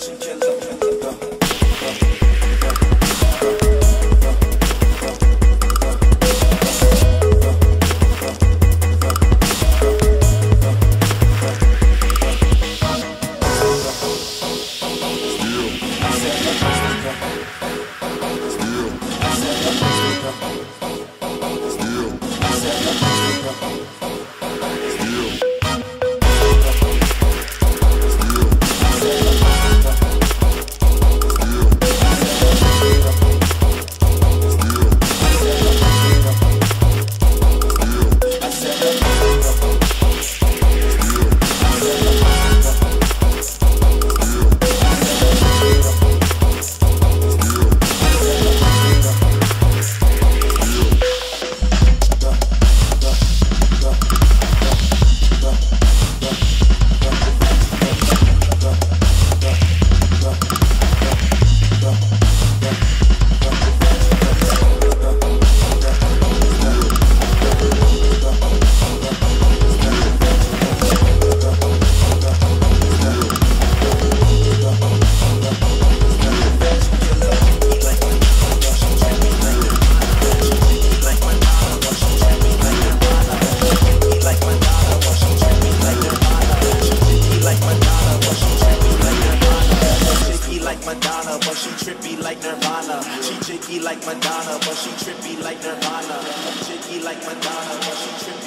Still. Chicky like Madonna, but she trippy like Nirvana. Chicky like Madonna, but she trippy.